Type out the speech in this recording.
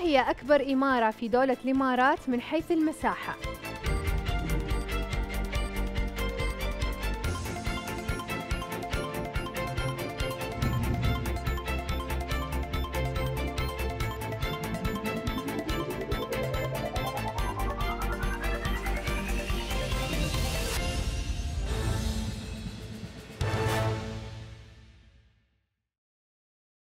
هي أكبر إمارة في دولة الإمارات من حيث المساحة؟